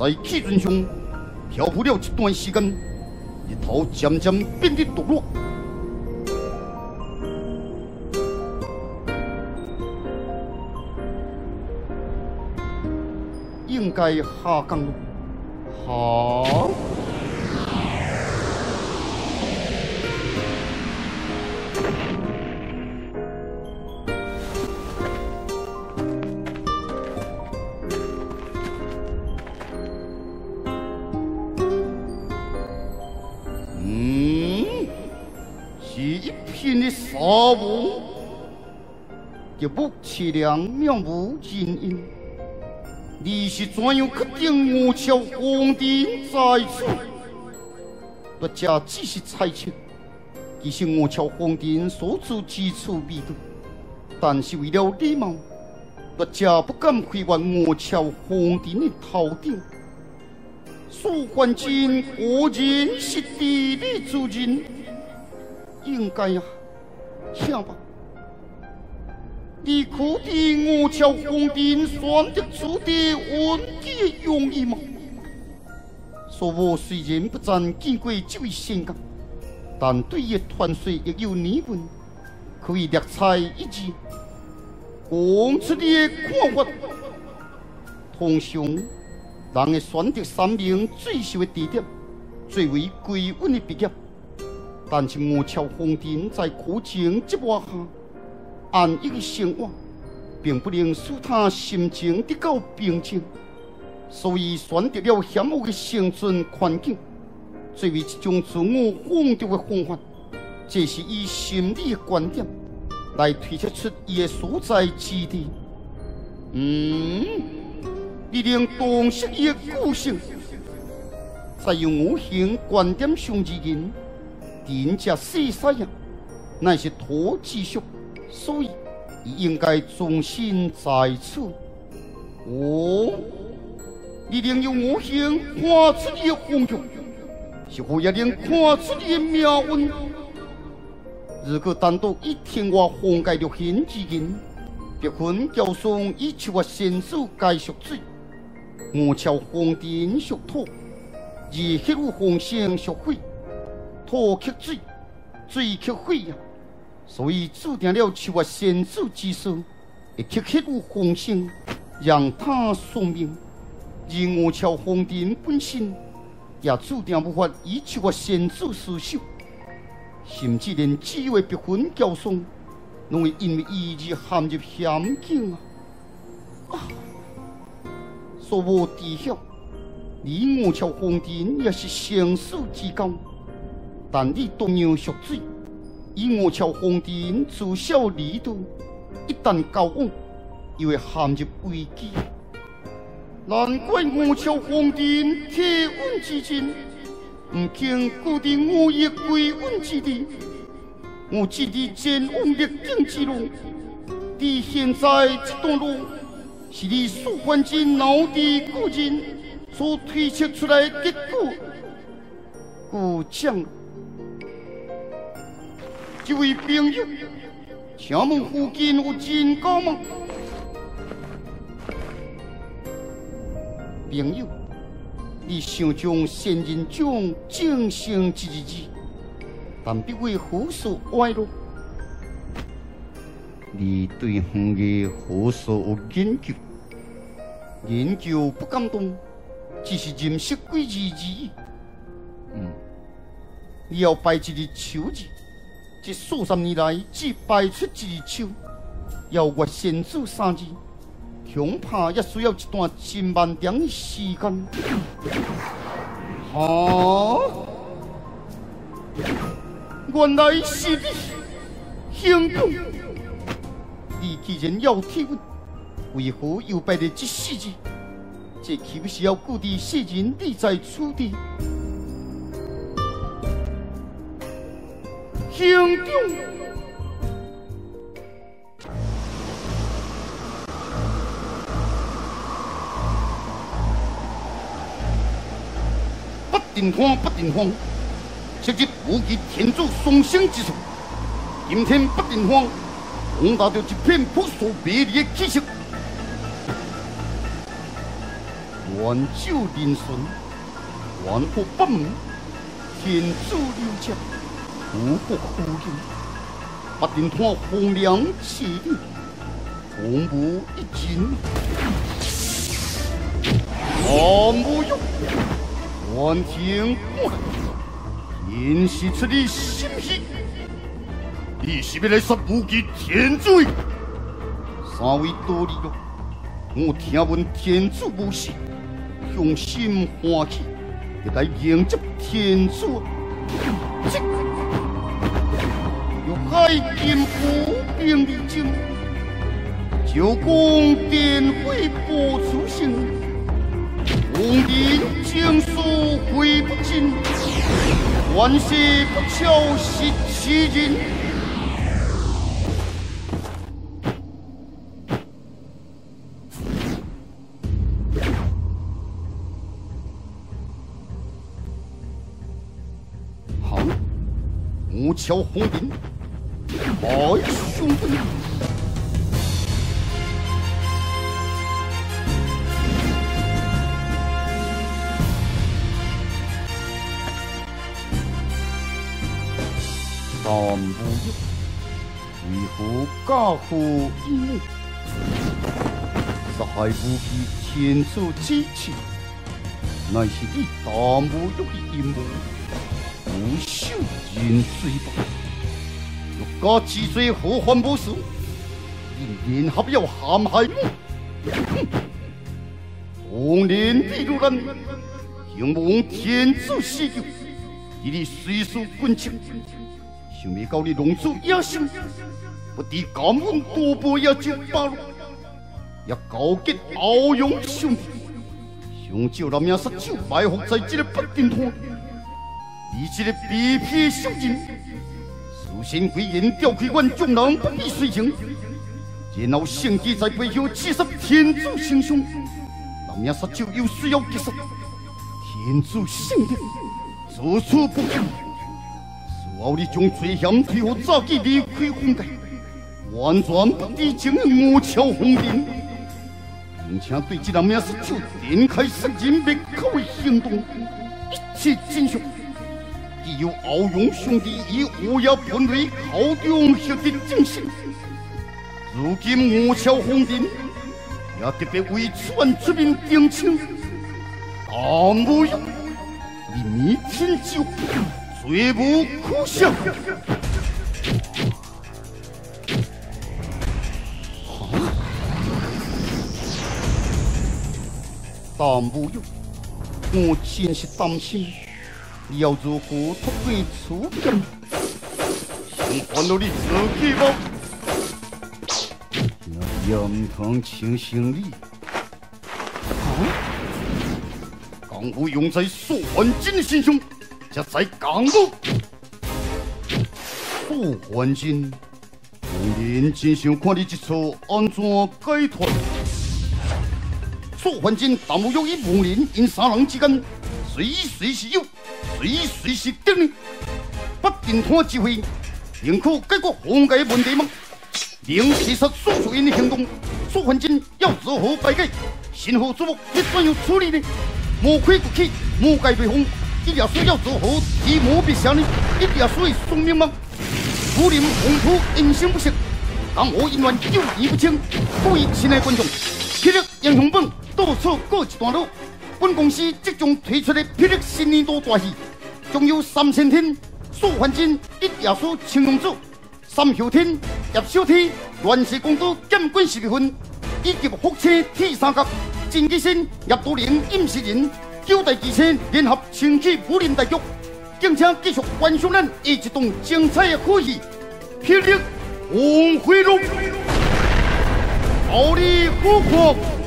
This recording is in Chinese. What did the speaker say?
在气阵上漂浮了一段时间，日头渐渐变得堕落，应该下降了。好。嗯，是一片的沙漠，日暮凄凉，渺无人影。你是怎样确定我朝皇帝在此？大家只是猜测，其实我朝皇帝所处之处未定，但是为了礼貌，大家不敢回望我朝皇帝的头顶。苏焕金果然是地理主人，应该呀，请吧。你可知我朝皇帝选择处的问题的用意吗？说我虽然不曾见过这位仙家，但对于团水也有疑问，可以略猜一二，讲出的看法。通常，人会选择三名最熟的地点，最为归稳的毕业。但是我朝皇帝在苦情折磨下。安逸的生活，并不能使他心情得到平静，所以选择了险恶的生存环境，作为一种自我放逐的方法。这是以心理的观点来推测出伊的所在之地。嗯，你能洞悉伊的个性，再用五行观点上之人，人家细沙呀，乃是土之属。所以，应该重新在此。哦，你能用五行看出你的风格，是否也能看出你的命运？如果单独以天外风界六行之人，别分交送以七月先手该属水，五桥风电属土，二黑路风星属火，土克水，水克火呀。所以注定了七月先祖之寿，会刻刻有风声，让他送命。而五桥皇帝本身，也注定无法以七月先祖死守，甚至连只有别分交送，拢会因为意而陷入险境啊！所无知晓，你五桥皇帝也是生死之交，但你同样属水。以我朝皇帝自小离度，一旦交往，又会陷入危机。难怪我朝皇帝铁腕之阵，唔肯固定我的归稳之地。我只地前往逆境之路，而现在这段路，是你苏焕金脑的古人所推测出来的结果。故将。这位朋友，请问附近有人家吗？朋友，你想将仙人掌精神之日子，但别为胡说歪路。你对方的何所有研究？研究不敢动，只是认识几字而已。嗯，你要拜一日求字。这数十年来，只摆出一手，要我先祖三字，恐怕也需要一段千万点的时间。啊！原来是你，兄弟！你既然要替我，为何又摆了这四字？这岂不是要故地世人立在此地？将军。不定风，不定风，直接无器天柱双香之术。今天不定风，红达着一片扑朔迷离的气息。远酒临巡，远火不满，天柱留将。无福无人，不定荒风凉气烈，风无一尽。阿母哟，愿听我来，引示出你心意。你是要来杀无极天主？三位道理咯，我听闻天主无死。用心欢喜，来迎接天主。有海金府兵力精，九宫殿会不出行，红林江苏回不尽，万世不巧失其人。木桥红绫，爱兄弟。但不有，为何家父一目？杀害无极天主之妻，乃是大无有的阴谋。不受人罪吧？若家之罪何患无数？因联合要陷害我，当年的如人，仰望天子施救，以你随属君情，想要教你龙族野心，不敌敢问多波也就罢了，也勾结敖勇兄弟，想救那命十九埋伏在这个不定团。以这个卑鄙小人，首先归因调开阮众人不必随行，然后献计在背后刺杀天主圣兄，那命杀就有需要结束。天主圣灵做出不敬，事后你将罪嫌推给早期离开皇界，完全不知情的无桥红尘，并且对这那命杀就展开杀人灭口的行动，一切真相。只有敖勇兄弟以乌鸦本类口中晓得真实。如今五桥红尘也特别为此案出面澄清。大无用，你明天就罪无可赦。大无用，我真是担心。要如何脱轨出境？先还了你自己吧。那杨唐清醒里，刚武用在苏焕金身上，这才刚武。苏焕金，我认真想看你这出安怎解脱。苏焕金大武勇以武林，因三人之间，随随是友。随随时等你，不定团机会，能可解决红界问题吗？令其实所属人的行动，苏焕金要如何排解？身后之物要怎样处理呢？魔亏不起，魔界被封，一定需要如何提魔别下呢？一定需要送命吗？武林红土人心不息，江湖因缘有意不清，各位亲爱观众，霹雳英雄本到此告一段落。本公司即将推出的霹雳新年度大戏，将有三千天、苏焕金、一夜书、青龙子、三秋天、叶小天、乱世公主、剑棍十二分，以及福车铁三角、金吉星、叶都灵、임시人九大巨星联合清起武林大局，敬请继续观赏咱下一档精彩的好戏《霹雳红飞龙》，好你好看。